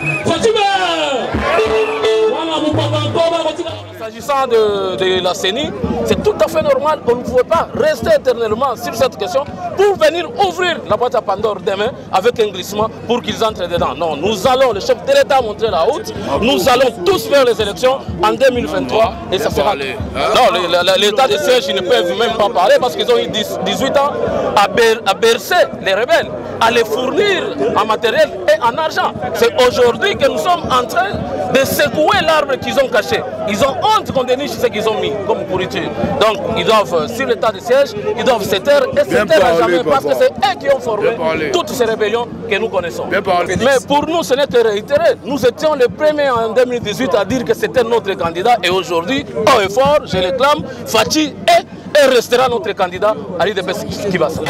For S'agissant de, de, la CENI, c'est tout à fait normal. On ne pouvait pas rester éternellement sur cette question pour venir ouvrir la boîte à Pandore demain avec un glissement pour qu'ils entrent dedans. Non, nous allons, le chef de l'État montrer la route, nous allons tous faire les élections en 2023 et ça sera... Non, l'état de siège, ils ne peuvent même pas parler parce qu'ils ont eu 18 ans à, bercer les rebelles, à les fournir en matériel et en argent. C'est aujourd'hui que nous sommes en train de secouer l'arbre qu'ils ont caché. Ils ont honte qu'on déniche ce qu'ils ont mis comme pourriture. Donc ils doivent, sur l'état de siège, ils doivent se taire et se taire à jamais parce que c'est eux qui ont formé toutes ces rébellions que nous connaissons. Mais pour nous, ce n'est que réitéré. Nous étions les premiers en 2018 à dire que c'était notre candidat et aujourd'hui, haut et fort, je réclame, Fachi est et restera notre candidat Ali Debes Kibasa.